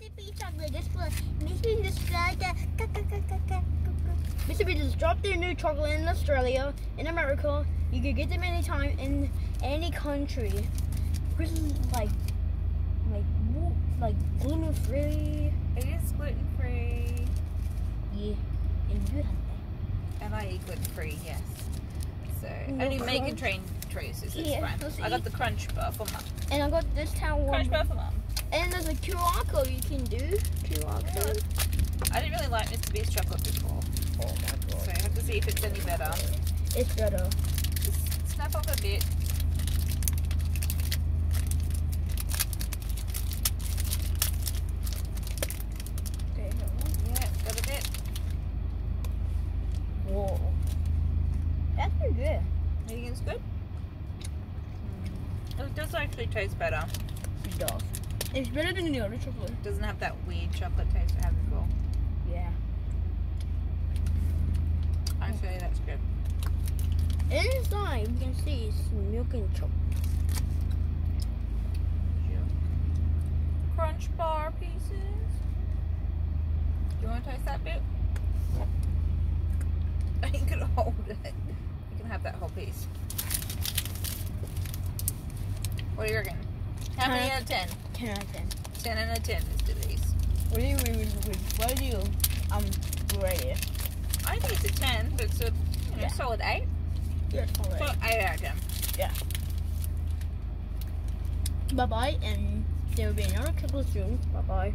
Mississippi chocolate. This one. Mississippi Australia. Ka, ka, ka, ka, ka, ka, ka. Mississippi just dropped their new chocolate in Australia, in America. You can get them anytime in any country. Is like, like, like gluten free. It is gluten free. Yeah, and good. And I eat gluten free, yes. So No only make crunch? train traces. it's Yeah, fine. I got the crunch bar for mum. And I got this town Crunch one. bar for mum. And there's a QR code you can do. QR. I didn't really like Mr. Beast chocolate before, Oh my so I have to see if it's any better. It's better. Just snap off a bit. Yeah, got a bit. Whoa. That's pretty good. You think it's good? Mm. It does actually taste better. It does. It's better than the other chocolate. It doesn't have that weird chocolate taste it had before. Yeah. Actually, that's good. Inside, you can see it's milk and chocolate. Crunch bar pieces. Do you want to taste that bit? You can hold it. You can have that whole piece. What do you reckon? How many Ten. out of 10? 10 out of 10. 10 out of 10 is to these. What do you, what do you, um, rate it? I think it's a 10, but it's a you know, Yeah. solid 8. Yeah, alright. Well, 8 out of 10. Bye bye, and there will be another chocolate soon. Bye bye.